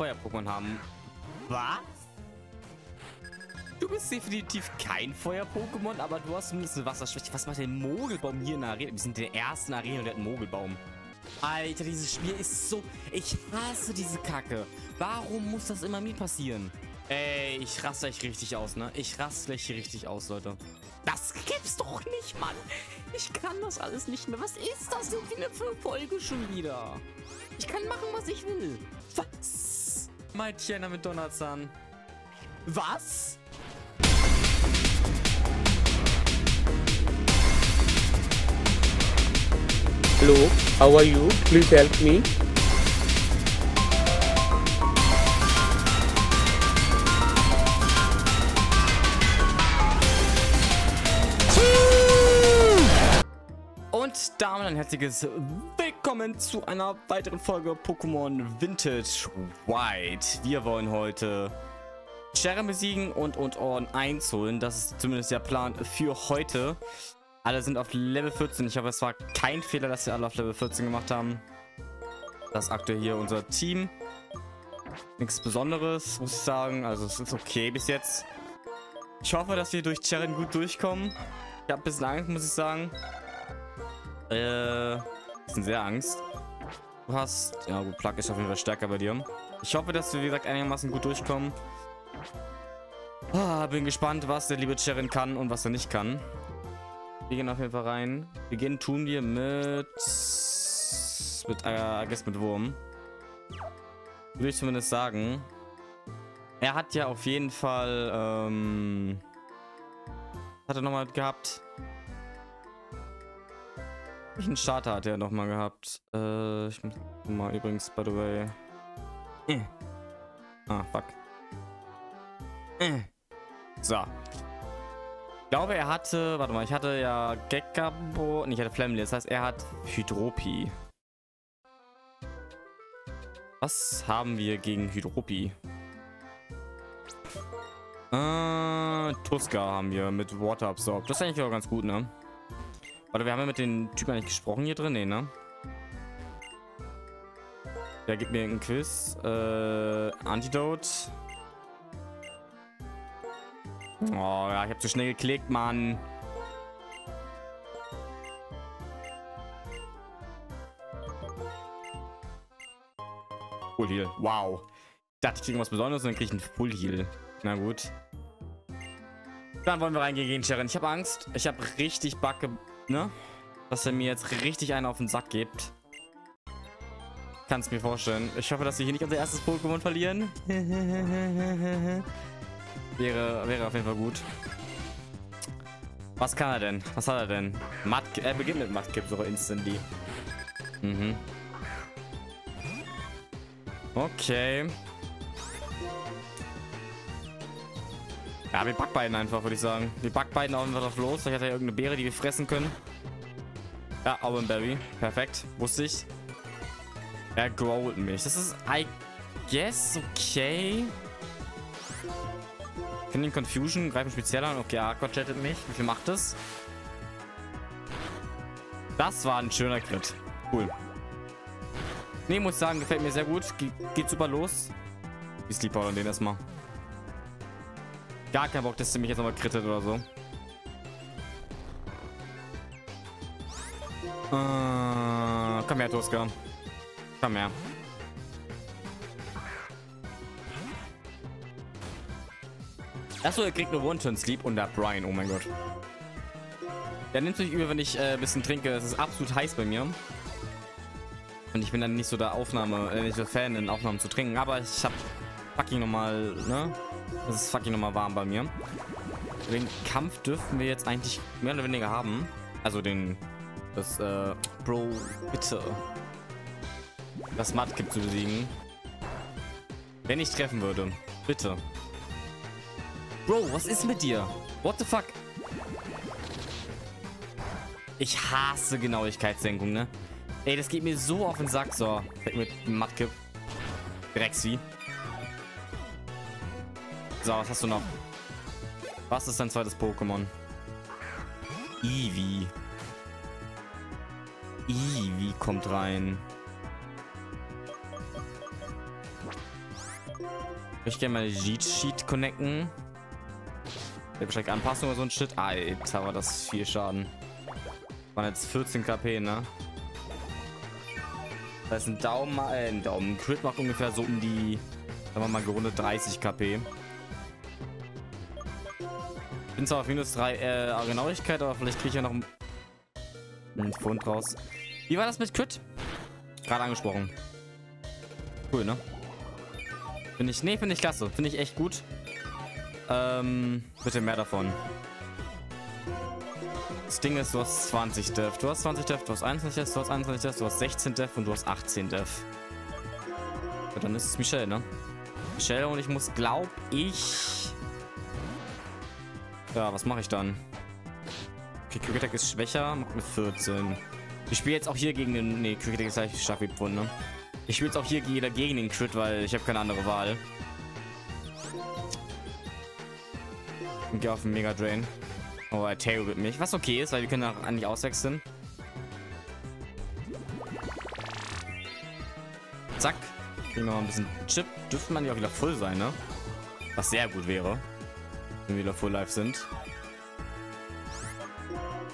Feuer-Pokémon haben. Was? Du bist definitiv kein Feuer-Pokémon, aber du hast zumindest eine Wasserschwäche. Was macht der Mogelbaum hier in der Arena? Wir sind der ersten Arena und der hat einen Mogelbaum. Alter, dieses Spiel ist so... Ich hasse diese Kacke. Warum muss das immer mir passieren? Ey, ich raste gleich richtig aus, ne? Ich raste gleich hier richtig aus, Leute. Das gibt's doch nicht, Mann. Ich kann das alles nicht mehr. Was ist das denn für eine Folge schon wieder? Ich kann machen, was ich will. Was? Mädchen mit Donnerzahn. Was? Hello, how are you? Please help me. Und damit ein herzliches Willkommen zu einer weiteren Folge Pokémon Vintage White. Wir wollen heute Sharon besiegen und und Orden einholen. Das ist zumindest der Plan für heute. Alle sind auf Level 14. Ich hoffe, es war kein Fehler, dass wir alle auf Level 14 gemacht haben. Das ist aktuell hier unser Team. Nichts Besonderes, muss ich sagen. Also es ist okay bis jetzt. Ich hoffe, dass wir durch Sharon gut durchkommen. Ich habe ein bisschen Angst, muss ich sagen. Äh, bisschen sehr Angst. Du hast, ja gut, Plug ist auf jeden Fall stärker bei dir. Ich hoffe, dass wir, wie gesagt, einigermaßen gut durchkommen. Ah, bin gespannt, was der liebe Cherin kann und was er nicht kann. Wir gehen auf jeden Fall rein. Beginnen tun wir mit... Mit, äh, mit Wurm. Würde ich zumindest sagen. Er hat ja auf jeden Fall, ähm... Hat er nochmal gehabt? Welchen Starter hat er nochmal gehabt? Äh, ich muss mal übrigens, by the way. Äh. Ah, fuck. Äh. So. Ich glaube, er hatte. Warte mal, ich hatte ja Gekabo. Nee, ich hatte Flamly. Das heißt, er hat Hydropi. Was haben wir gegen Hydropi? Äh, Tuska haben wir mit Water Absorb. Das ist eigentlich auch ganz gut, ne? Warte, wir haben ja mit den Typen nicht gesprochen hier drin, nee, ne? Der gibt mir einen Quiz. Äh, Antidote. Oh ja, ich habe zu schnell geklickt, Mann. Full Heal. Wow. Ich dachte, ich kriege was Besonderes und dann kriege ich einen Full Heal. Na gut. Dann wollen wir reingehen Sharon. Ich habe Angst. Ich habe richtig Backe, ne? Dass er mir jetzt richtig einen auf den Sack gibt. Kann es mir vorstellen. Ich hoffe, dass wir hier nicht unser erstes Pokémon verlieren. wäre, wäre auf jeden Fall gut. Was kann er denn? Was hat er denn? Matt, er beginnt mit Matkip sogar instantly. Mhm. Okay. Ja, wir backbeiden einfach, würde ich sagen. Wir backbeiden auch einfach drauf los. Vielleicht hat er irgendeine Beere, die wir fressen können. Ja, Berry. Perfekt. Wusste ich. Er growlt mich. Das ist, I guess, okay. Finde Confusion, greifen speziell an. Okay, Aqua chattet mich. Wie viel macht das? Das war ein schöner Crit. Cool. Ne, muss sagen, gefällt mir sehr gut. Ge geht super los. Die Sleeper und den erstmal. Gar kein Bock, dass sie mich jetzt nochmal krittet oder so. Äh, komm her, Tuska. Komm her. Achso, er kriegt nur One-Turn-Sleep und der Brian. Oh mein Gott. Der nimmt sich über, wenn ich äh, ein bisschen trinke. Es ist absolut heiß bei mir. Und ich bin dann nicht so der Aufnahme, äh, nicht so Fan in Aufnahmen zu trinken. Aber ich hab fucking nochmal, ne? Es ist fucking nochmal warm bei mir. Den Kampf dürften wir jetzt eigentlich mehr oder weniger haben. Also den, das, äh, Bro, bitte. Das Matt-Kip zu besiegen. Wenn ich treffen würde. Bitte. Bro, was ist mit dir? What the fuck? Ich hasse Genauigkeitssenkung, ne? Ey, das geht mir so auf den Sack. So, mit Matkip. Drecksvieh. So, was hast du noch? Was ist dein zweites Pokémon? Eevee. Eevee kommt rein. Ich gerne mal Cheat Sheet connecten. Der wahrscheinlich Anpassung oder so ein Shit. Alter, war das viel Schaden. Waren jetzt 14 KP, ne? Das ist ein Daumen, äh, ein Daumen. Crit macht ungefähr so um die, sagen wir mal, gerundet 30 KP. Bin zwar auf minus 3 äh, Genauigkeit, aber vielleicht kriege ich ja noch einen Pfund raus. Wie war das mit Crit? Gerade angesprochen. Cool, ne? Finde ich, nee, finde ich klasse. Finde ich echt gut. Ähm, bitte mehr davon. Das Ding ist, du hast 20 Def. Du hast 20 Def, du hast 21 Def, du hast 21 Def, du hast 16 Def und du hast 18 Def. Ja, dann ist es Michelle, ne? Michelle und ich muss, glaub ich... Ja, was mache ich dann? Okay, Quick Attack ist schwächer, macht mit 14. Ich spiele jetzt auch hier gegen den... Ne, Quick Attack ist gleich stark wie Pfund, ne? Ich spiele jetzt auch hier wieder gegen den Crit, weil ich habe keine andere Wahl. Und gehe auf den Mega Drain. Oh, er tailwhippt mich. Was okay ist, weil wir können auch eigentlich auswechseln. Zack. Kriegen wir mal ein bisschen Chip. Dürfte man ja auch wieder voll sein, ne? Was sehr gut wäre. Wir wieder full life sind.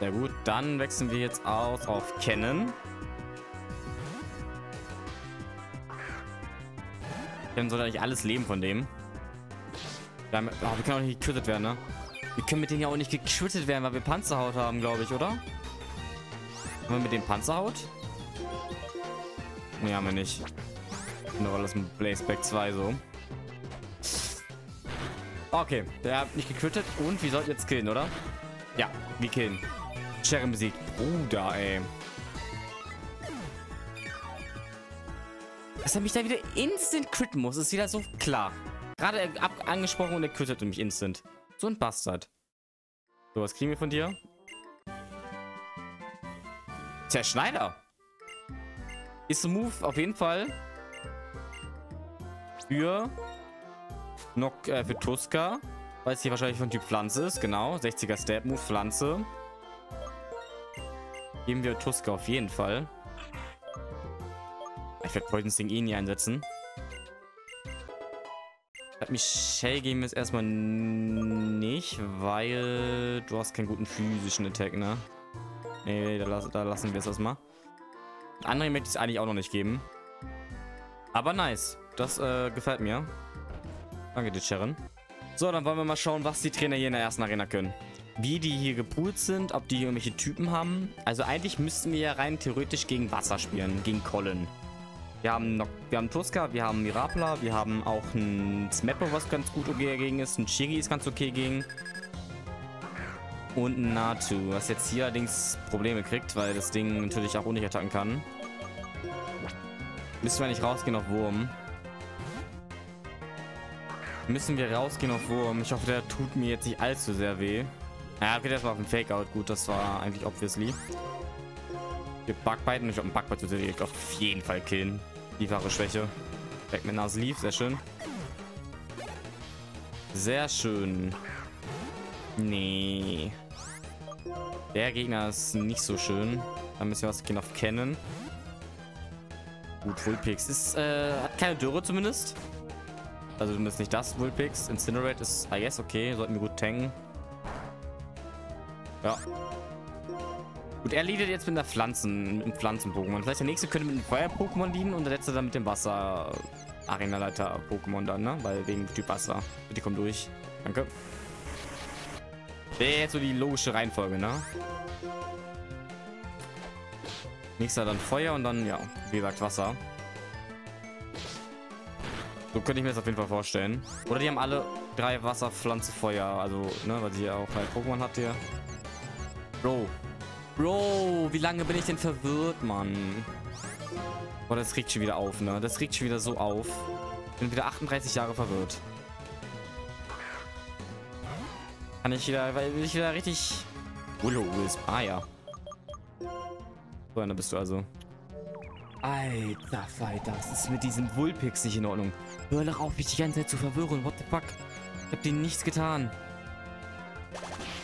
Sehr gut. Dann wechseln wir jetzt aus auf Kennen. Kennen soll eigentlich alles leben von dem. Wir, haben, oh, wir können auch nicht gekrittet werden, ne? Wir können mit denen ja auch nicht gekrittet werden, weil wir Panzerhaut haben, glaube ich, oder? Haben wir mit dem Panzerhaut? Ne, haben wir nicht. Nur alles mit Blazeback 2 so. Okay, der hat nicht gekrittet und wir sollten jetzt killen, oder? Ja, wir killen. Sharon besiegt. Bruder, ey. Dass er mich da wieder instant critten muss, ist wieder so klar. Gerade ab angesprochen und er crittet mich instant. So ein Bastard. So, was kriegen wir von dir? Zerschneider. Ist ein Move auf jeden Fall. Für Nock, äh, für Tuska. Weil es hier wahrscheinlich von Typ Pflanze ist. Genau. 60er Stab Move, Pflanze. Geben wir Tuska auf jeden Fall. Ich werde Poison Sting eh nie einsetzen. Michelle geben wir es erstmal nicht, weil du hast keinen guten physischen Attack, ne? Nee, da, da lassen wir es erstmal. Andere möchte ich es eigentlich auch noch nicht geben. Aber nice. Das äh, gefällt mir. Danke dir, Sharon. So, dann wollen wir mal schauen, was die Trainer hier in der ersten Arena können. Wie die hier gepoolt sind, ob die irgendwelche Typen haben. Also eigentlich müssten wir ja rein theoretisch gegen Wasser spielen, gegen Colin. Wir haben noch, wir haben Tuska, wir haben Mirapla, wir haben auch ein Smeppo, was ganz gut okay gegen ist. Ein Chiri ist ganz okay gegen. Und ein Natu, was jetzt hier allerdings Probleme kriegt, weil das Ding natürlich auch unnötig attacken kann. Müssen wir nicht rausgehen auf Wurm. Müssen wir rausgehen auf Wurm. Ich hoffe, der tut mir jetzt nicht allzu sehr weh. Ja, okay, das war auf dem Fake-Out. Gut, das war eigentlich obviously. Wir Bugbeiten. Ich glaube, ein Bugbite würde ich auf jeden Fall killen. Lieferere Schwäche. Weg mit Nase Leaf. Sehr schön. Sehr schön. Nee. Der Gegner ist nicht so schön. Da müssen wir was gehen auf kennen. Gut, Vulpix ist, äh, hat keine Dürre zumindest. Also zumindest nicht das Vulpix. Incinerate ist, I guess, okay. Sollten wir gut tanken. Ja. Gut, er leadet jetzt mit einer Pflanzen, mit Pflanzen-Pokémon. Vielleicht der nächste könnte mit einem Feuer-Pokémon dienen und der letzte dann mit dem Wasser-Arena-Leiter-Pokémon dann, ne? Weil wegen Typ Wasser. Bitte komm durch. Danke. Wäre jetzt so die logische Reihenfolge, ne? Nächster dann Feuer und dann, ja, wie gesagt, Wasser. So könnte ich mir das auf jeden Fall vorstellen. Oder die haben alle drei Wasser, Pflanze, Feuer. Also, ne, weil sie ja auch halt Pokémon hat hier. Bro, Bro, wie lange bin ich denn verwirrt, Mann? Boah, das regt schon wieder auf, ne? Das regt schon wieder so auf. Bin wieder 38 Jahre verwirrt. Kann ich wieder, weil ich wieder richtig... Willow Wisp. Ah, ja. So, dann bist du also. Alter, Falter, was ist mit diesem Vulpix nicht in Ordnung? Hör doch auf, mich die ganze Zeit zu verwirren. What the fuck? Ich hab dir nichts getan.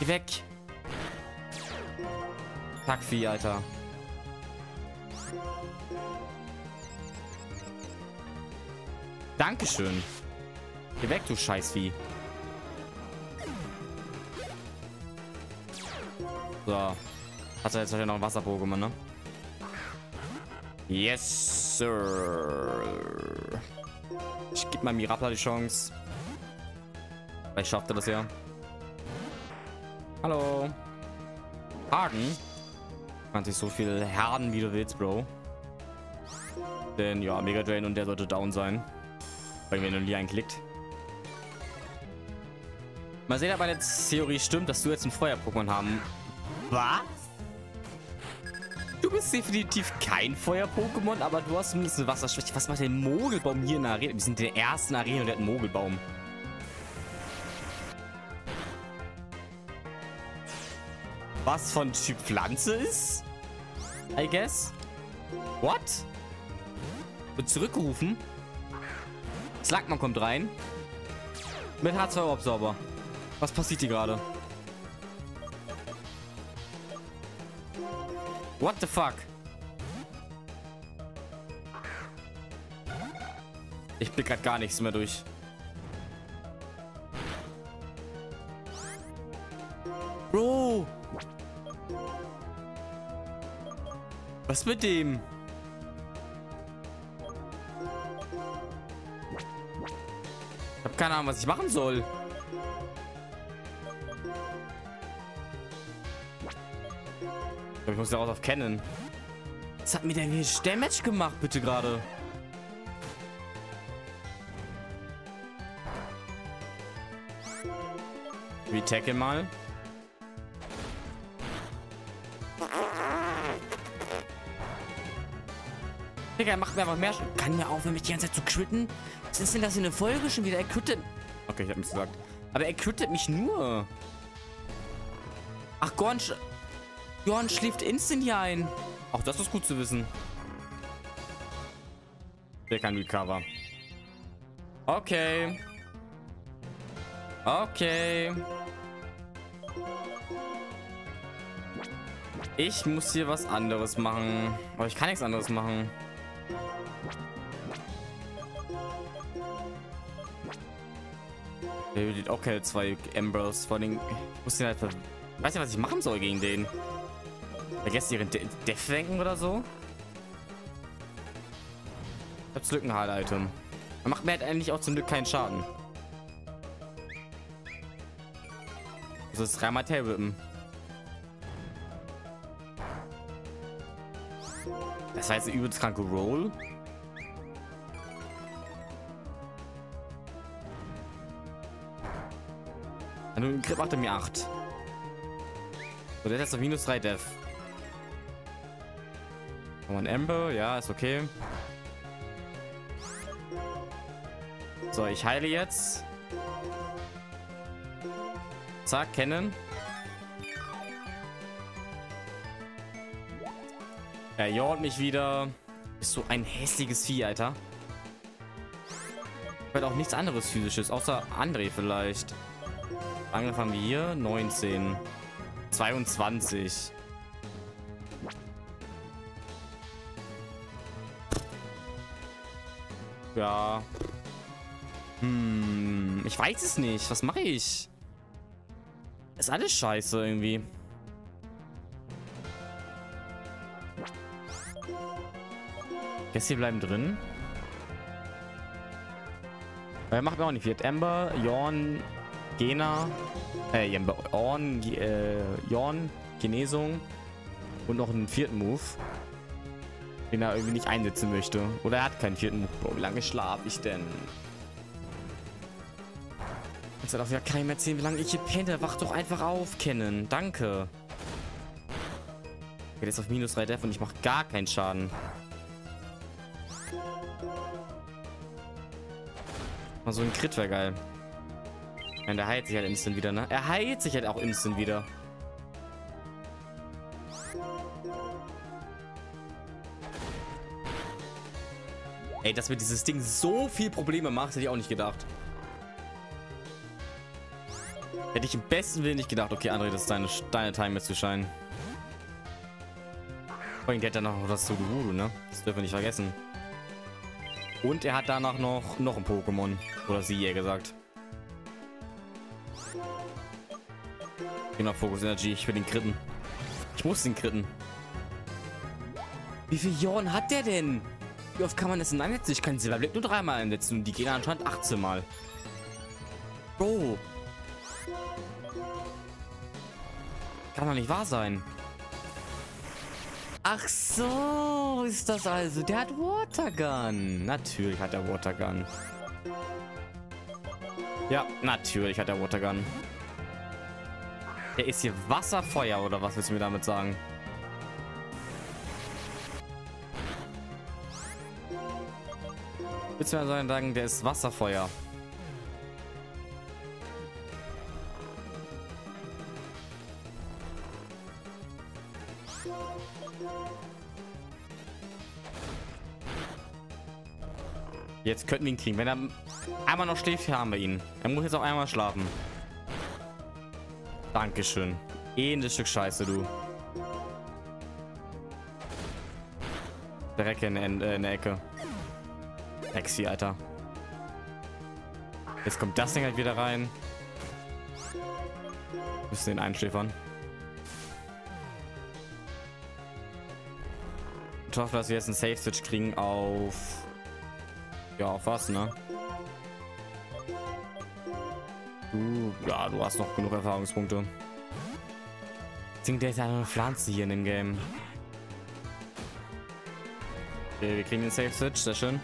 Geh weg. Packvieh, Alter. Dankeschön. Geh weg, du Scheißvieh. So. Hat er jetzt noch einen Wasser-Pokémon, ne? Yes, Sir. Ich gebe mal Mirapla die Chance. Vielleicht schafft er das ja. Hallo. Hagen. Kannst dich so viel herden, wie du willst, Bro. Denn ja, Mega Drain und der sollte down sein. Weil mir nur nie einklickt. Mal sehen, ob meine Theorie stimmt, dass du jetzt ein Feuer-Pokémon haben. Was? Du bist definitiv kein Feuer-Pokémon, aber du hast zumindest eine Wasserschwäche. Was macht der Mogelbaum hier in der Arena? Wir sind in der ersten Arena und der hat einen Mogelbaum. Was von Typ Pflanze ist? I guess. What? Wird zurückgerufen? Slagman kommt rein. Mit H2-Absorber. Was passiert hier gerade? What the fuck? Ich blick gerade gar nichts mehr durch. Bro! Was mit dem? Ich habe keine Ahnung, was ich machen soll. Ich muss ja auch auf kennen. Was hat mir denn hier Damage gemacht, bitte gerade? Retacke mal. Digga, er macht mir einfach mehr. Kann mir aufhören, mich die ganze Zeit zu quitten? Was ist denn das in der Folge schon wieder? Er quittet. Okay, ich hab nichts gesagt. Aber er quittet mich nur. Ach, Gorn, Gorn schläft instant hier ein. Auch das ist gut zu wissen. Der kann Recover. Okay. Okay. Ich muss hier was anderes machen. Aber ich kann nichts anderes machen. Der wird auch keine zwei Embers. Vor allem, ich muss den halt. Ich weiß nicht, was ich machen soll gegen den. Vergesst ihren De Death oder so. Ich hab's Lückenhard-Item. Er macht mir halt eigentlich auch zum Glück keinen Schaden. Das ist dreimal Tail Whippen. Das heißt, übelst kranke Roll. Nun, Grip macht er mir 8. So, der ist jetzt auf minus 3 Death. Ein Ember, ja, ist okay. So, ich heile jetzt. Zack, kennen. Er jort mich wieder. Ist so ein hässliches Vieh, Alter. Weil auch nichts anderes physisches, außer André vielleicht. Angefangen wir hier. 19. 22. Ja. Hm, ich weiß es nicht. Was mache ich? Ist alles scheiße irgendwie. Jetzt hier bleiben drin. Er macht mir auch nicht viel. Ember, Jorn, Gena, äh, Orn, äh, Jorn, Genesung und noch einen vierten Move, den er irgendwie nicht einsetzen möchte. Oder er hat keinen vierten. Bro, wie lange schlafe ich denn? Jetzt darf ja keinem erzählen, wie lange ich hier penne. Wach doch einfach auf, Kennen. Danke. Geht jetzt auf minus 3 Def und ich mache gar keinen Schaden. Mal so ein Crit wäre geil. Nein, der heilt sich halt instant wieder, ne? Er heilt sich halt auch instant wieder. Ey, dass mir dieses Ding so viel Probleme macht, hätte ich auch nicht gedacht. Hätte ich im besten Willen nicht gedacht. Okay, André, das ist deine, deine Time jetzt zu scheinen. Vor allem, der hat dann noch das Sudowoodo, ne? Das dürfen wir nicht vergessen. Und er hat danach noch, noch ein Pokémon. Oder sie, eher gesagt. Genau, Focus Energy. Ich will den kritten. Ich muss den kritten. Wie viel Jorn hat der denn? Wie oft kann man das denn einsetzen? Ich kann Silberblick nur dreimal einsetzen und die Gegner anscheinend 18 Mal. Bro. Kann doch nicht wahr sein. Ach so, ist das also. Der hat Watergun. Natürlich hat er Watergun. Ja, natürlich hat er Watergun. Der ist hier Wasserfeuer, oder was willst du mir damit sagen? Mir sagen, der ist Wasserfeuer? Jetzt könnten wir ihn kriegen. Wenn er einmal noch schläft, haben wir ihn. Er muss jetzt auch einmal schlafen. Dankeschön. Ähnliches Stück Scheiße, du. Dreck in, in, in der Ecke. Exi, Alter. Jetzt kommt das Ding halt wieder rein. Müssen den einschläfern. Ich hoffe, dass wir jetzt einen Safe-Switch kriegen auf... Ja, auf was, ne? Du, ja, du hast noch genug Erfahrungspunkte. Denke, der ist eine Pflanze hier in dem Game. Okay, wir kriegen den Safe Switch, sehr schön.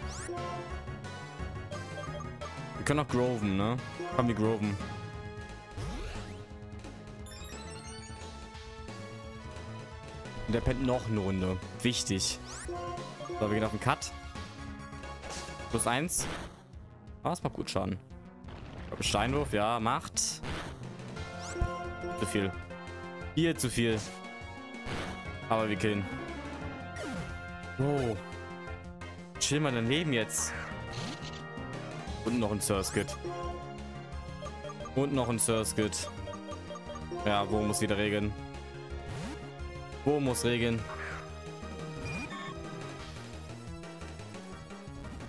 Wir können auch groven, ne? Komm, wir groven. Und der pennt noch eine Runde. Wichtig. So, wir gehen auf den Cut. Plus eins. Ah, das macht gut Schaden. Steinwurf, ja, macht. Zu viel. Hier zu viel. Aber wir killen. Oh. Chill mal dein Leben jetzt. Und noch ein Surskit. Und noch ein Surskit. Ja, wo muss wieder regeln? Wo muss regeln?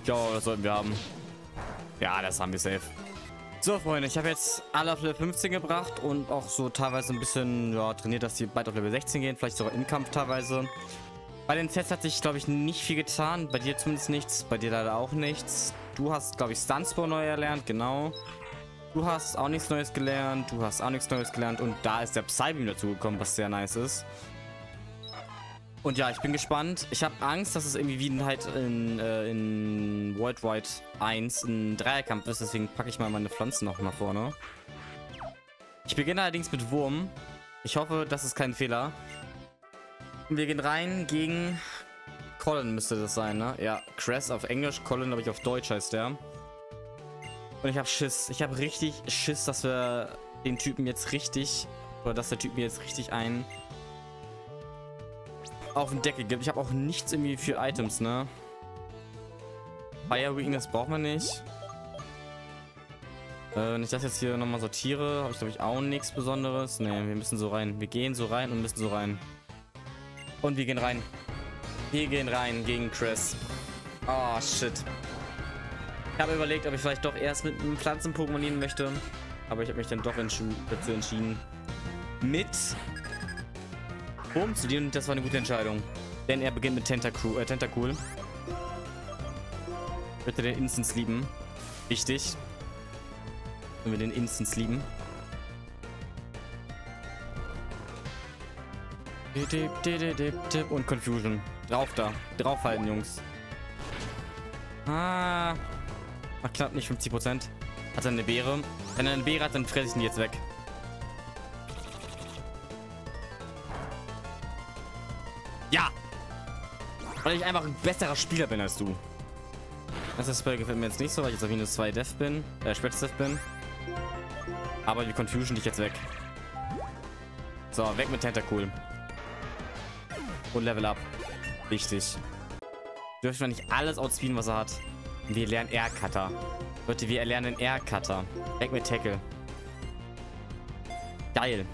Glaube, das sollten wir haben. Ja, das haben wir safe. So, Freunde, ich habe jetzt alle auf Level 15 gebracht und auch so teilweise ein bisschen ja, trainiert, dass die bald auf Level 16 gehen, vielleicht sogar im Kampf teilweise. Bei den Tests hat sich, glaube ich, nicht viel getan. Bei dir zumindest nichts, bei dir leider auch nichts. Du hast, glaube ich, Stunspore neu erlernt, genau. Du hast auch nichts Neues gelernt, du hast auch nichts Neues gelernt und da ist der Psybeam dazugekommen, was sehr nice ist. Und ja, ich bin gespannt. Ich habe Angst, dass es irgendwie wie halt in, äh, in Worldwide 1 ein Dreierkampf ist. Deswegen packe ich mal meine Pflanzen noch nach vorne. Ich beginne allerdings mit Wurm. Ich hoffe, das ist kein Fehler. Wir gehen rein gegen Colin müsste das sein, ne? Ja, Cress auf Englisch, Colin, glaube ich, auf Deutsch heißt der. Und ich habe Schiss. Ich habe richtig Schiss, dass wir den Typen jetzt richtig... Oder dass der Typ mir jetzt richtig ein auf den Deckel gibt. Ich habe auch nichts irgendwie für Items, ne? Fire Weakness braucht man nicht. Äh, wenn ich das jetzt hier nochmal sortiere, habe ich glaube ich auch nichts Besonderes. Ne, wir müssen so rein. Wir gehen so rein und müssen so rein. Und wir gehen rein. Wir gehen rein gegen Chris. Oh, shit. Ich habe überlegt, ob ich vielleicht doch erst mit einem Pflanzen-Pokémon möchte. Aber ich habe mich dann doch entsch dazu entschieden, mit Boom zu dir und das war eine gute Entscheidung. Denn er beginnt mit Tentacool. Äh, Tentacool. Bitte den Instance lieben. Wichtig. Wenn wir den Instance lieben. Und Confusion. Drauf da. Draufhalten, Jungs. Ah. Ach, knapp nicht 50%. Hat er eine Beere? Wenn er eine Beere hat, dann fresse ich ihn jetzt weg. Ja! Weil ich einfach ein besserer Spieler bin als du. Das Spell gefällt mir jetzt nicht so, weil ich jetzt auf minus 2 Death bin, äh, Death bin. Aber die Confusion dich jetzt weg. So, weg mit Tentacool. Und Level up. Wichtig. Dürfen wir nicht alles outspeeden, was er hat. Wir lernen Air-Cutter. Leute, wir erlernen Air-Cutter. Weg mit Tackle. Geil.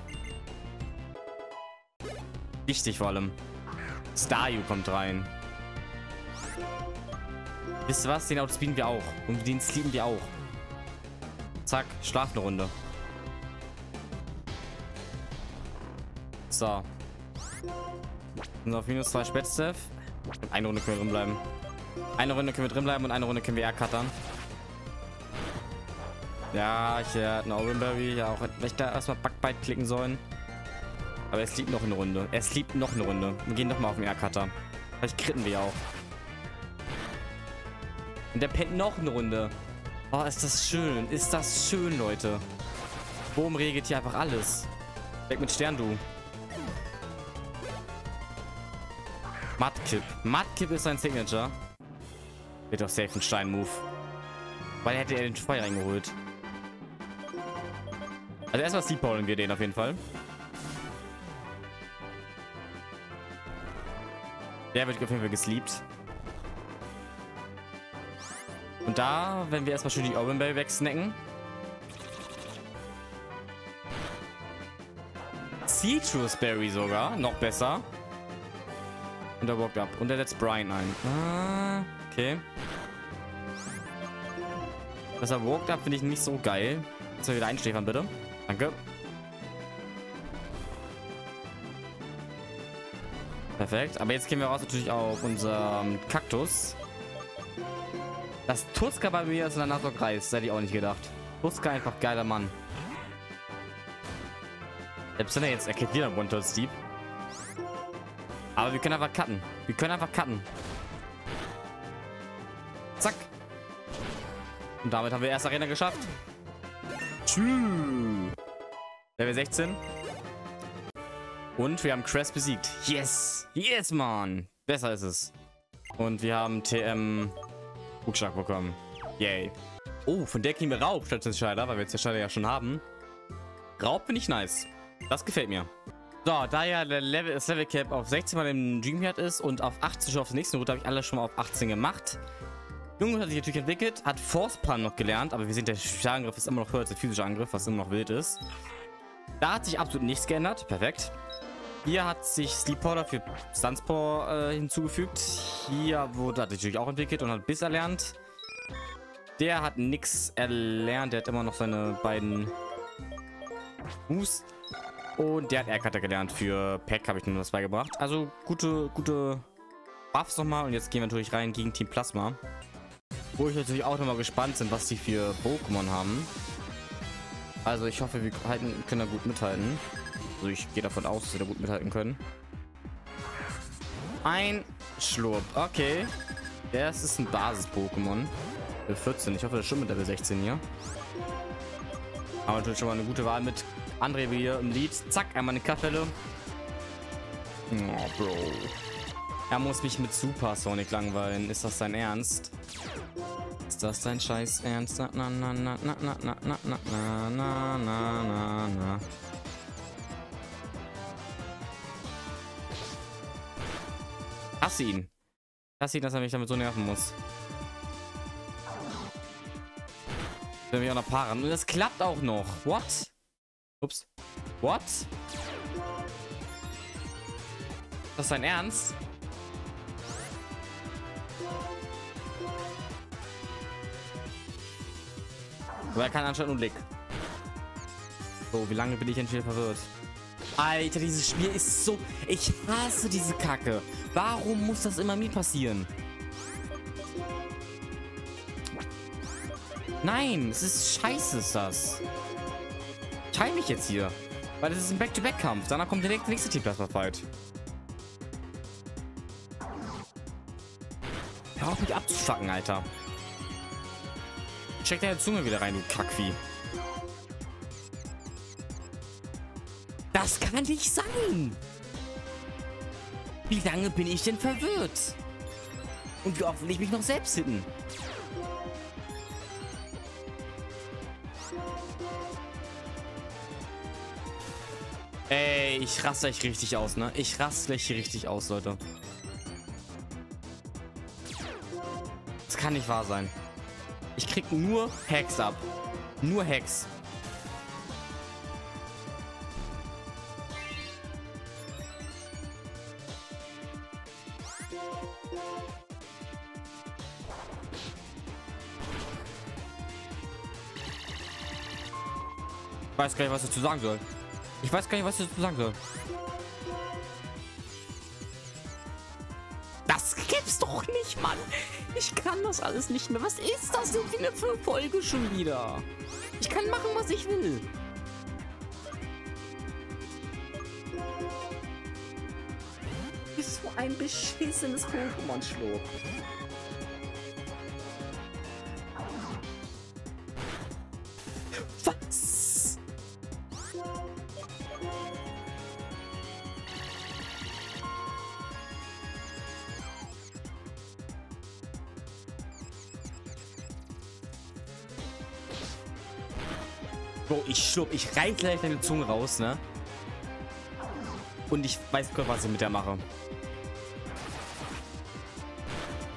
Wichtig vor allem. Staryu kommt rein. Wisst ihr was? Den outspeeden wir auch. Und den sleepen wir auch. Zack, schlaf eine Runde. So. Sind auf minus 2 Spätsteff. Eine Runde können wir drin bleiben. Eine Runde können wir drin bleiben und eine Runde können wir cuttern. Ja, ich hätte einen Owenberry ja auch vielleicht da erstmal Backbite klicken sollen. Aber es liebt noch eine Runde. Es liebt noch eine Runde. Wir gehen doch mal auf den Air-Cutter. Vielleicht kritten wir ja auch. Und der pennt noch eine Runde. Oh, ist das schön. Ist das schön, Leute. Boom regelt hier einfach alles. Weg mit Stern, du. Mudkip. Mudkip ist sein Signature. Wird doch safe ein Stein-Move. Weil hätte er den Feuer reingeholt. Also erstmal sleepballen wir den auf jeden Fall. Der wird auf jeden Fall gesleept. Und da, wenn wir erstmal schön die Open Bell wegsnacken. Citrus Berry sogar, noch besser. Und er walkt ab. Und er setzt Brian ein. Ah, okay. Dass er walkt ab, finde ich nicht so geil. Mal wieder einschläfern, bitte. Danke. Perfekt. Aber jetzt gehen wir raus natürlich auf unseren Kaktus. Dass Tuska bei mir ist und danach so kreist, hätte ich auch nicht gedacht. Tuska einfach geiler Mann. Selbst wenn er jetzt erkennt runter Steve. Aber wir können einfach cutten. Wir können einfach cutten. Zack. Und damit haben wir erste Arena geschafft. Tschüss. Level 16. Und wir haben Crest besiegt. Yes. Yes, Mann. Besser ist es. Und wir haben TM Rückschlag bekommen. Yay. Oh, von der kriegen wir Raub statt Zerscheider, weil wir Zerscheider ja schon haben. Raub finde ich nice. Das gefällt mir. So, da ja der Level, das Level Cap auf 16 mal im Dreamhead ist und auf 18 schon auf der nächsten Route, habe ich alles schon mal auf 18 gemacht. Junge hat sich natürlich entwickelt, hat Force Pan noch gelernt, aber wir sehen, der Spezialangriff ist immer noch höher als der physische Angriff, was immer noch wild ist. Da hat sich absolut nichts geändert. Perfekt. Hier hat sich Sleep Powder für Sunspore äh, hinzugefügt. Hier wurde hat natürlich auch entwickelt und hat Biss erlernt. Der hat nichts erlernt. Der hat immer noch seine beiden Moves. Und der hat Aircutter gelernt. Für Pack habe ich nur das beigebracht. Also gute, gute Buffs nochmal. Und jetzt gehen wir natürlich rein gegen Team Plasma. Wo ich natürlich auch nochmal gespannt sind, was die für Pokémon haben. Also ich hoffe, wir halten, können da gut mithalten. Also ich gehe davon aus, dass wir da gut mithalten können. Ein Schlurp. Okay. Das ist ein Basis-Pokémon. Level 14. Ich hoffe, das stimmt mit Level 16 hier. Aber natürlich schon mal eine gute Wahl mit André hier im Lied. Zack, einmal eine Kaffelle. Oh, Bro. Er muss mich mit Super Sonic langweilen. Ist das dein Ernst? Ist das dein Scheiß Ernst? Na, na, na, na, na, na, na, na, na, na, na, na, na. Hasse ihn. Hasse ihn, dass er mich damit so nerven muss. Wenn wir auch noch paaren. Und das klappt auch noch. What? Ups. What? Ist das dein Ernst? Aber er kann anscheinend nur Lick. So, wie lange bin ich denn schon verwirrt? Alter, dieses Spiel ist so... Ich hasse diese Kacke. Warum muss das immer mir passieren? Nein, es ist scheiße, ist das. Heil mich jetzt hier. Weil das ist ein Back-to-Back-Kampf. Danach kommt direkt der nächste Team-Plasma-Fight. Hör auf mich abzufacken, Alter. Check deine Zunge wieder rein, du Kackvieh. Das kann nicht sein. Wie lange bin ich denn verwirrt? Und wie oft will ich mich noch selbst hitten? Ey, ich raste euch richtig aus, ne? Ich raste euch richtig aus, Leute. Das kann nicht wahr sein. Ich krieg nur Hacks ab. Nur Hacks. Ich weiß gar nicht, was ich dazu sagen soll. Ich weiß gar nicht, was ich dazu sagen soll. Das gibt's doch nicht, Mann. Ich kann das alles nicht mehr. Was ist das denn für eine Folge schon wieder? Ich kann machen, was ich will. Ist so ein beschissenes Pokémon-Schluck. Bro, ich schluck, ich reiß gleich deine Zunge raus, ne? Und ich weiß Gott, was ich mit der mache.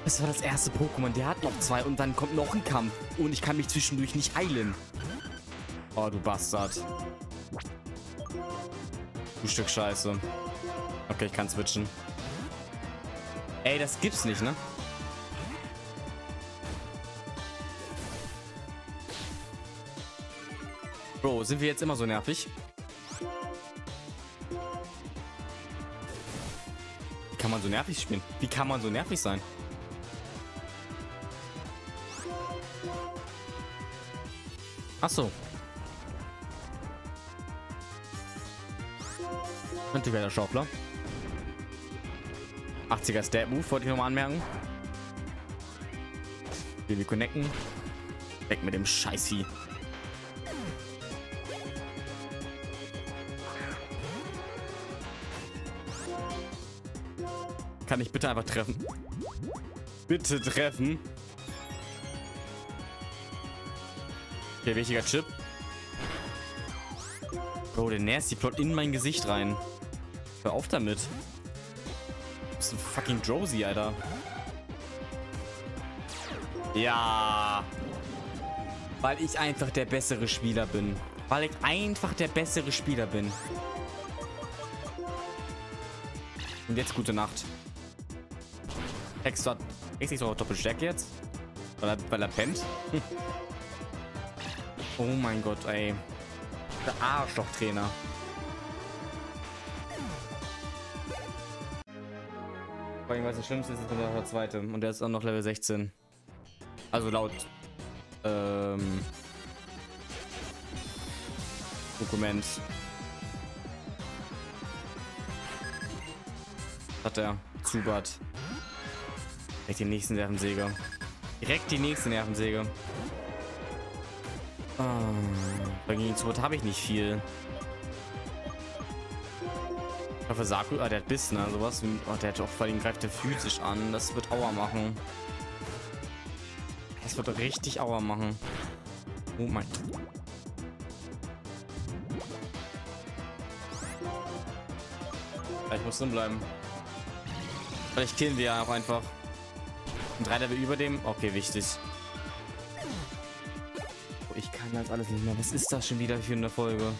Das war das erste Pokémon. Der hat noch zwei und dann kommt noch ein Kampf. Und ich kann mich zwischendurch nicht heilen. Oh, du Bastard. Du Stück Scheiße. Okay, ich kann switchen. Ey, das gibt's nicht, ne? Bro, sind wir jetzt immer so nervig? Wie kann man so nervig spielen? Wie kann man so nervig sein? Ach so. Könnte wäre der Schaufler. 80er Stab Move, wollte ich nochmal anmerken. Wir connecten. Weg mit dem Scheißvieh. Kann ich bitte einfach treffen? Bitte treffen. Okay, wichtiger Chip. Bro, der Nasty plot in mein Gesicht rein. Hör auf damit. Du bist ein fucking Drowsy, Alter. Ja. Weil ich einfach der bessere Spieler bin. Weil ich einfach der bessere Spieler bin. Und jetzt gute Nacht. Extra. So Doppelstack jetzt? Weil er, weil er pennt? oh mein Gott, ey. Der Arschloch-Trainer. Vor allem, was das Schlimmste ist, ist nur der zweite. Und der ist auch noch Level 16. Also laut ähm, Dokument. Hat er. Zubat. Direkt die nächste Nervensäge. Direkt die nächste Nervensäge. Oh, gegen Zubat habe ich nicht viel. Ich hoffe, Saku, ah, der hat Biss, ne? Sowas. Oh, der hat auch vor allem greift der physisch an. Das wird Aua machen. Das wird richtig Aua machen. Oh mein. Ich muss drin bleiben. Vielleicht killen wir ja auch einfach. Drei Level über dem. Okay, wichtig. Oh, ich kann das alles nicht mehr. Was ist das schon wieder für eine Folge?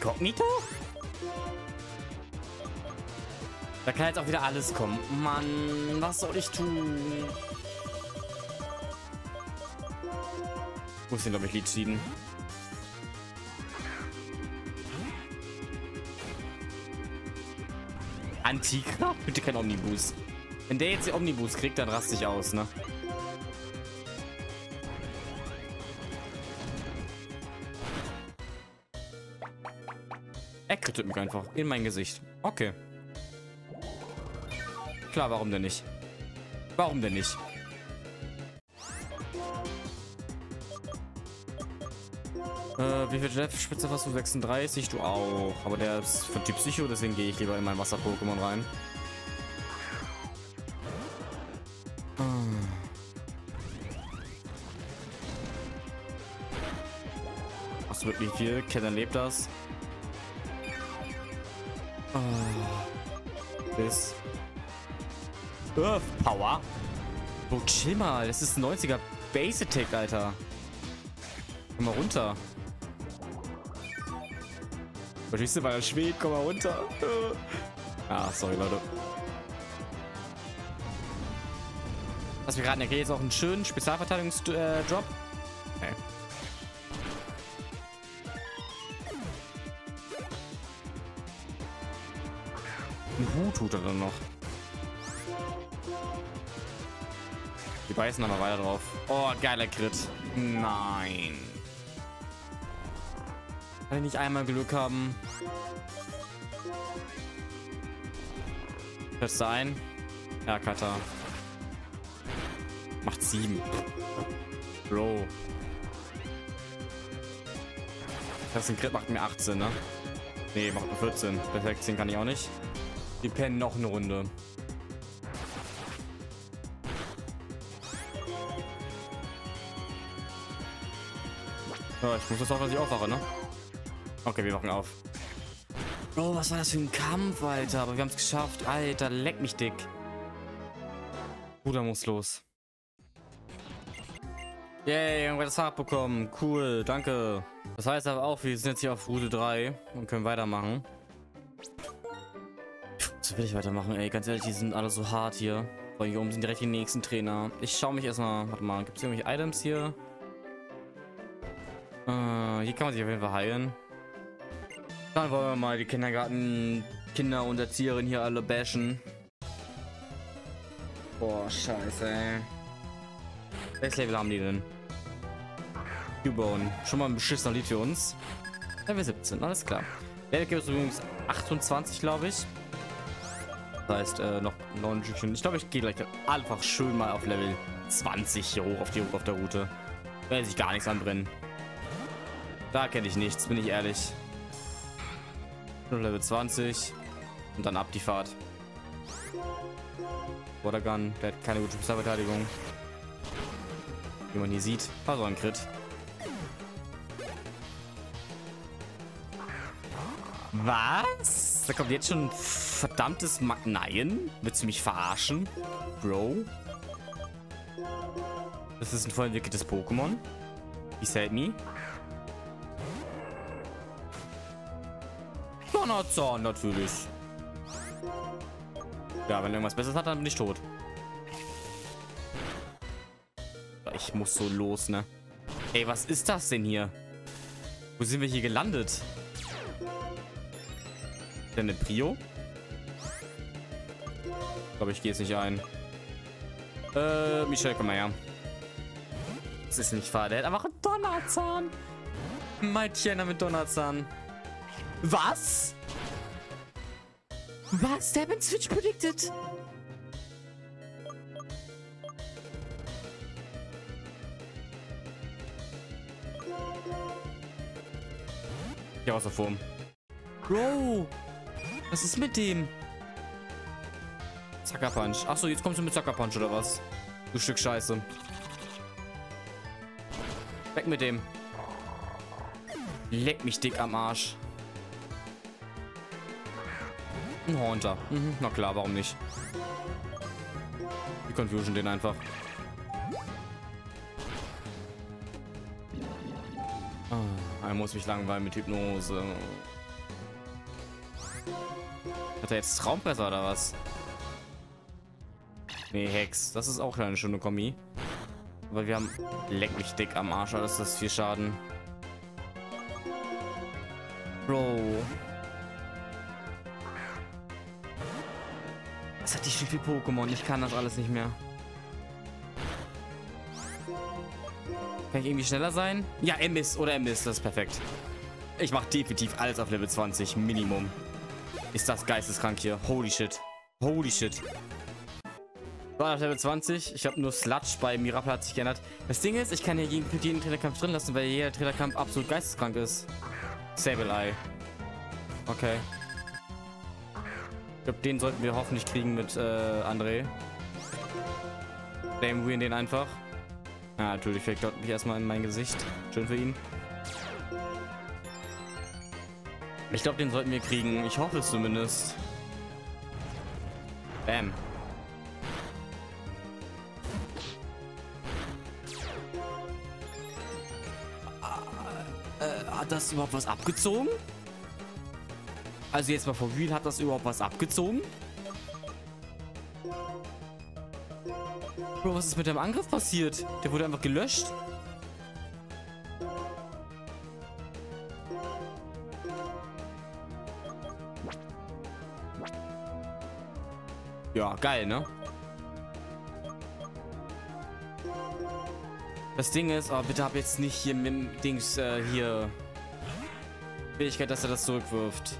Kognito? Da kann jetzt auch wieder alles kommen. Mann, was soll ich tun? Muss den, glaube ich, Lied ziehen. Antikraft? Bitte kein Omnibus. Wenn der jetzt den Omnibus kriegt, dann raste ich aus, ne? Er krittet mich einfach in mein Gesicht. Okay. Klar, warum denn nicht? Warum denn nicht? Äh, wie viel Jeff-Spitze hast du? 36? Du auch. Aber der ist von Typ Psycho, deswegen gehe ich lieber in mein Wasser-Pokémon rein. Hast du wirklich viel? Kennen lebt das. Oh. Bis. Earth Power. Oh, chill mal. Das ist ein 90er Base Attack, Alter. Komm mal runter. Verstehst du, weil er schwebt, komm mal runter. Ah, sorry, Leute. Was wir gerade, okay, jetzt auch einen schönen Spezialverteidigungsdrop. Äh, Drop. okay. Ein Hut tut er dann noch. Die beißen aber weiter drauf. Oh, geiler Crit. Nein. Kann ich nicht einmal Glück haben? Setzt ein. Ja, Kata. Macht sieben. Bro. Das ein Crit macht mir 18, ne? Nee, macht nur 14. Perfekt, 10 kann ich auch nicht. Die pennen noch eine Runde. Ja, ich muss das auch, dass ich aufwache, ne? Okay, wir wachen auf. Bro, was war das für ein Kampf, Alter? Aber wir haben es geschafft. Alter, leck mich dick. Bruder muss los. Yay, irgendwer das Fahrrad bekommen. Cool, danke. Das heißt aber auch, wir sind jetzt hier auf Route 3 und können weitermachen. So will ich weitermachen, ey. Ganz ehrlich, die sind alle so hart hier. Weil hier oben sind direkt die nächsten Trainer. Ich schaue mich erstmal. Warte mal, gibt es irgendwelche Items hier? Äh, hier kann man sich auf jeden Fall heilen. Dann wollen wir mal die Kindergarten, Kinder und Erzieherinnen hier alle bashen. Boah, scheiße, ey. Welches Level haben die denn? Cubone. Schon mal ein beschissener Lied für uns. Level 17, alles klar. Level gibt es übrigens 28, glaube ich. Das heißt, äh, noch, ein Stückchen. Ich glaube, ich gehe gleich einfach schön mal auf Level 20 hier hoch auf, die, auf der Route. Da werde sich gar nichts anbrennen. Da kenne ich nichts, bin ich ehrlich. Nur Level 20. Und dann ab die Fahrt. Watergun, der hat keine gute Spezialverteidigung. Wie man hier sieht. War so ein Crit. Was? Da kommt jetzt schon ein verdammtes Ma Nein? Willst du mich verarschen? Bro? Das ist ein voll entwickeltes Pokémon. He said me. Donnerzorn natürlich. Ja, wenn irgendwas Besseres hat, dann bin ich tot. Ich muss so los, ne? Ey, was ist das denn hier? Wo sind wir hier gelandet? Denn eine Prio? Ich glaube, ich gehe jetzt nicht ein. Äh, Michelle, komm mal her. Das ist nicht wahr. Der hat einfach einen Donnerzahn. Mädchen mit Donnerzahn. Was? Was? Der hat Switch predicted. Ja, außer Form. Bro! Was ist mit dem? Zucker Punch. Achso, jetzt kommst du mit Zucker Punch oder was? Du Stück Scheiße. Weg mit dem. Leck mich dick am Arsch. Ein Haunter. Mhm, na klar, warum nicht? Die Confusion den einfach. Ah, er muss mich langweilen mit Hypnose. Hat er jetzt Traumpresser oder was? Nee, Hex. Das ist auch eine schöne Kombi. Aber wir haben... Leck mich dick am Arsch, das ist viel Schaden. Bro. Was hat die schon viel Pokémon? Ich kann das alles nicht mehr. Kann ich irgendwie schneller sein? Ja, Emis oder Emis, das ist perfekt. Ich mache definitiv alles auf Level 20, Minimum. Ist das geisteskrank hier. Holy shit. Holy shit. War auf Level 20. Ich habe nur Sludge bei Mirapla hat sich geändert. Das Ding ist, ich kann hier jeden, jeden Trainerkampf drin lassen, weil jeder Trainerkampf absolut geisteskrank ist. Sableye. Okay. Ich glaube, den sollten wir hoffentlich kriegen mit äh, André. Flame Win den einfach. Ja, natürlich fällt dort mich erstmal in mein Gesicht. Schön für ihn. Ich glaube, den sollten wir kriegen. Ich hoffe es zumindest. Bam. Äh, hat das überhaupt was abgezogen? Also jetzt mal vor Real, hat das überhaupt was abgezogen? Bro, was ist mit dem Angriff passiert? Der wurde einfach gelöscht. Ja, geil, ne? Das Ding ist, oh, bitte hab jetzt nicht hier mit dem Dings äh, hier Fähigkeit, dass er das zurückwirft.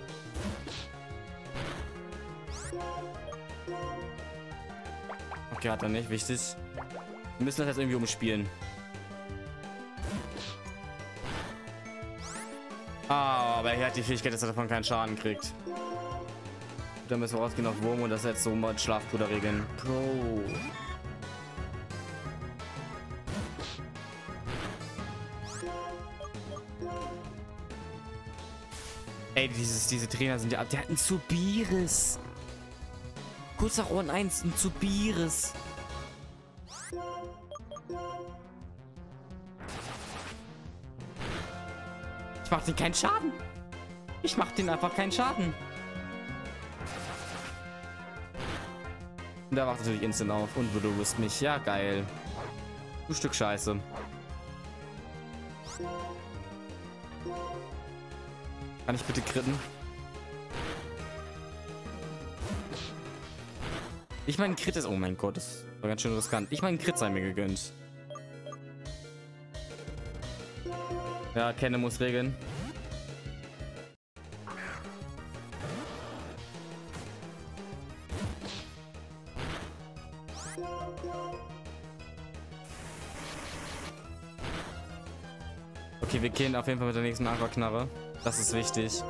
Okay, hat er nicht. Wichtig. Wir müssen das jetzt irgendwie umspielen. Ah, aber er hat die Fähigkeit, dass er davon keinen Schaden kriegt. Dann müssen wir rausgehen auf Wurm und das jetzt so mit Schlafpuder regeln. Pro. Diese Trainer sind ja... Der hat einen Zubiris. Kurz nach Ohren 1, ein Zubiris. Ich mach den keinen Schaden. Ich mach den einfach keinen Schaden. Und der wacht natürlich instant auf und belohst mich. Ja, geil. Du Stück Scheiße. Kann ich bitte kritten? Ich meine, Crit ist... Oh mein Gott, das war ganz schön riskant. Ich meine, Crit sei mir gegönnt. Ja, Kenne muss regeln. Okay, wir gehen auf jeden Fall mit der nächsten Aquaknarre. Das ist wichtig.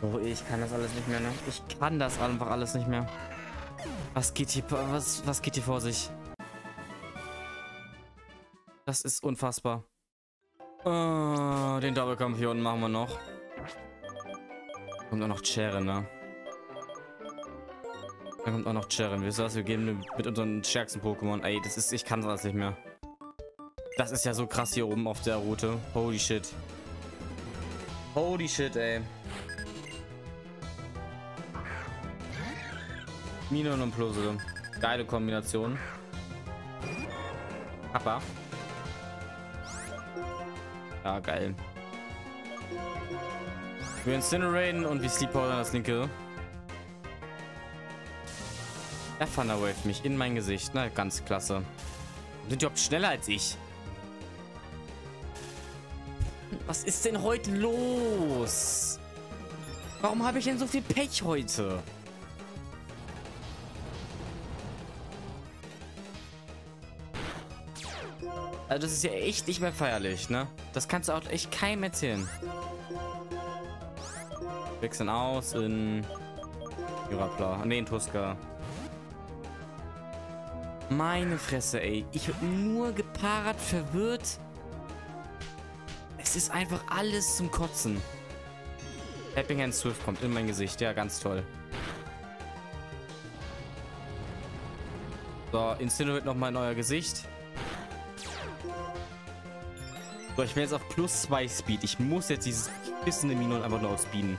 Oh, ich kann das alles nicht mehr, ne? Ich kann das einfach alles nicht mehr. Was geht hier, was, was geht hier vor sich? Das ist unfassbar. Oh, den Doppelkampf hier unten machen wir noch. Kommt auch noch Cheren, ne? Da kommt auch noch Cheren. Wir, wir gehen mit unseren stärksten Pokémon. Ey, das ist, ich kann das nicht mehr. Das ist ja so krass hier oben auf der Route. Holy shit. Holy shit, ey. Mine und Plose. Geile Kombination. Papa. Ja, geil. Wir incineraten und wir sleep powdern das linke. Er Thunderwave mich in mein Gesicht. Na, ganz klasse. Sind die überhaupt schneller als ich? Was ist denn heute los? Warum habe ich denn so viel Pech heute? Also das ist ja echt nicht mehr feierlich, ne? Das kannst du auch echt keinem erzählen. Wechseln aus in Jurapla. Ne, in Tuska. Meine Fresse, ey. Ich bin nur gepaart, verwirrt. Es ist einfach alles zum Kotzen. Helping Hand Swift kommt in mein Gesicht. Ja, ganz toll. So, Incinerate nochmal in euer Gesicht. So, ich bin jetzt auf plus 2 Speed. Ich muss jetzt dieses bisschen Minon einfach nur outspeeden.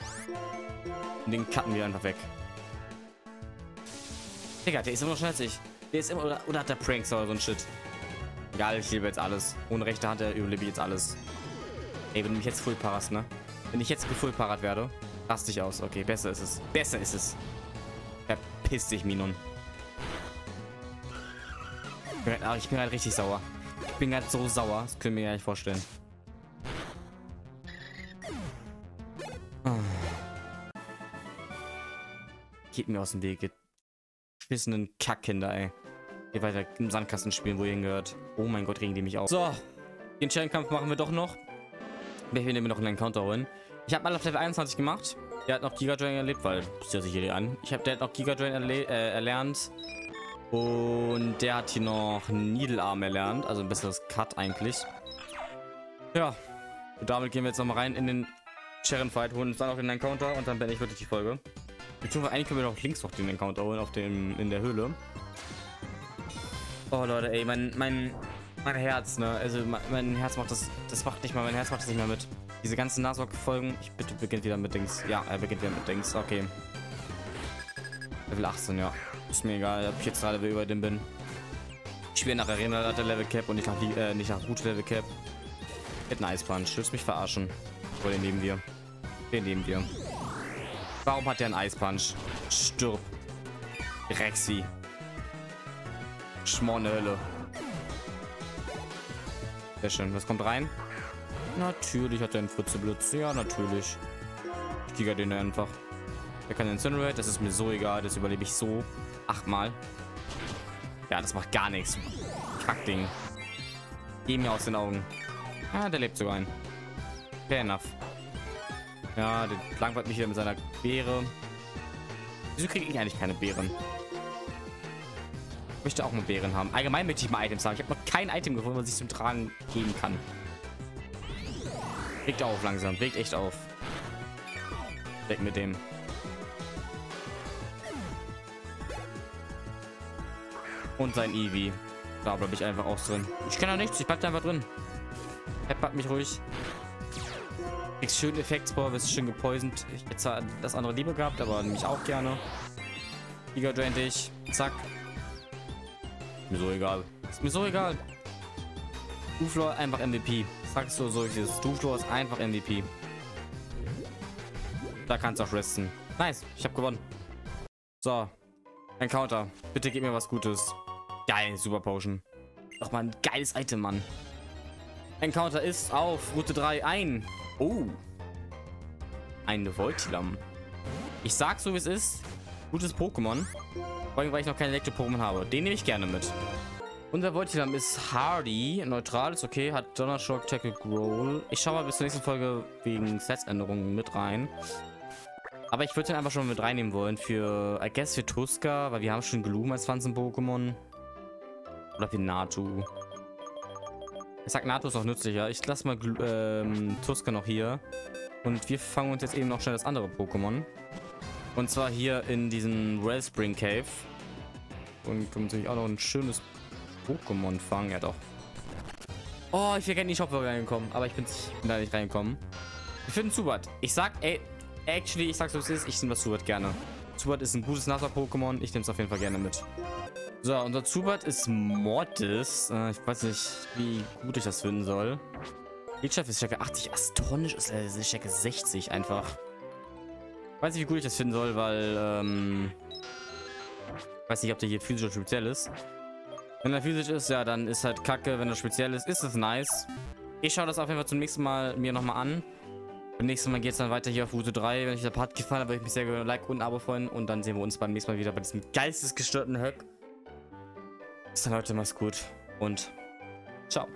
Und den cutten wir einfach weg. Digga, der ist immer noch schneller als ich. Der ist immer, oder, oder hat der Pranks oder so ein Shit. Egal, ich lebe jetzt alles. Ohne rechte Hand überlebe ich jetzt alles. Ey, wenn du mich jetzt full parast, ne? Wenn ich jetzt full parat werde, rast dich aus. Okay, besser ist es. Besser ist es. Verpiss dich, Minon. Ich bin, halt, ich bin halt richtig sauer. Ich bin halt so sauer. Das können wir gar nicht vorstellen. Oh. Geht mir aus dem Weg. Geschissenen Kackkinder, ey. Hier weiter im Sandkasten spielen, wo ihr hingehört. Oh mein Gott, regen die mich auf. So. Den Challenge-Kampf machen wir doch noch. Ich will mir noch einen Encounter holen. Ich habe mal auf Level 21 gemacht. Der hat noch Giga Drain erlebt, weil ist ja sicher an. Ich habe der hat noch Giga Drain äh, erlernt. Und der hat hier noch Needle Arm erlernt. Also ein besseres Cut eigentlich. Ja. Und damit gehen wir jetzt noch mal rein in den Sharon Fight, holen uns dann auch den Encounter und dann beende ich wirklich die Folge. Beziehungsweise eigentlich können wir noch links noch den Encounter holen auf dem in der Höhle. Oh Leute, ey, mein mein mein Herz, ne? Also mein Herz macht das, das macht nicht mal, mein Herz macht das nicht mehr mit. Diese ganzen Nashorn-Folgen, ich bitte beginnt wieder mit Dings. Ja, er beginnt wieder mit Dings, okay. Level 18, ja. Ist mir egal, ob ich jetzt gerade über dem bin. Ich spiele nach Arena hat der Level Cap und nicht nach, äh, nicht nach Route Level Cap. Mit einem Ice Punch, willst mich verarschen? Vor den nehmen wir. Den nehmen wir. Warum hat der einen Ice Punch? Stirb. Rexy. Schmorne Hölle. Sehr schön. Was kommt rein? Natürlich hat er einen Fritzeblitz. Ja, natürlich. Ich giga den einfach. Er kann Incinerate. Das ist mir so egal. Das überlebe ich so. Achtmal. Ja, das macht gar nichts. Kackding. Geh mir aus den Augen. Ah, der lebt sogar ein. Fair enough. Ja, der langweilt mich wieder mit seiner Beere. Wieso kriege ich eigentlich keine Beeren? Ich möchte auch mal Beeren haben. Allgemein möchte ich mal Items haben. Ich habe noch kein Item gefunden, was ich zum Tragen geben kann. Regt auf langsam. Regt echt auf. Weg mit dem. Und sein Eevee. Da bleibe ich einfach auch drin. Ich kann da nichts. Ich bleib da einfach drin. Peppert mich ruhig. Kriegst schön Effektspore, wirst schön gepoisont. Ich hätte das andere lieber gehabt, aber mich auch gerne. Giga drain dich. Zack. Mir so egal. Ist mir so egal. Duflor einfach MVP. Sagst du solches. Duflor ist einfach MVP. Da kannst du auch resten. Nice, ich habe gewonnen. So. Encounter. Bitte gib mir was Gutes. Geil, Super Potion. Doch mal ein geiles Item, Mann. Encounter ist auf Route 3 ein. Oh. Ein Voltilam. Ich sag so wie es ist. Gutes Pokémon. Vor allem, weil ich noch keine Elektro-Pokémon habe. Den nehme ich gerne mit. Unser Voltilam ist Hardy. Neutral ist okay. Hat Donnershock, Tackle, Growl. Ich schaue mal bis zur nächsten Folge wegen Setsänderungen mit rein. Aber ich würde den einfach schon mit reinnehmen wollen. Für, I guess, für Tuska. Weil wir haben schon Gloom als Pflanzen-Pokémon. Oder für Natu. Ich sag, Nato ist noch nützlicher. Ich lasse mal ähm, Tuska noch hier. Und wir fangen uns jetzt eben noch schnell das andere Pokémon. Und zwar hier in diesen Wellspring Cave. Und können natürlich auch noch ein schönes Pokémon fangen. Ja, doch. Oh, ich wäre gerne in die Shop reingekommen. Aber ich bin, bin da nicht reingekommen. Ich finde Zubat. Ich sag, ey, actually, ich sag so, es ist. Ich nehme das Zubat gerne. Zubat ist ein gutes Nasser-Pokémon. Ich nehme es auf jeden Fall gerne mit. So, unser Zubat ist Mortis. Äh, ich weiß nicht, wie gut ich das finden soll. Leadchef ist Stärke 80, Astonisch ist äh, Stärke 60 einfach. Ich weiß nicht, wie gut ich das finden soll, weil, ähm... Ich weiß nicht, ob der hier physisch oder speziell ist. Wenn er physisch ist, ja, dann ist halt kacke. Wenn er speziell ist, ist es nice. Ich schaue das auf jeden Fall zum nächsten Mal mir nochmal an. Beim nächsten Mal geht es dann weiter hier auf Route 3. Wenn euch der Part gefallen hat, würde ich mich sehr gerne Like und ein Abo freuen. Und dann sehen wir uns beim nächsten Mal wieder bei diesem geistesgestörten Höck. Bis dann Leute, macht's gut und ciao.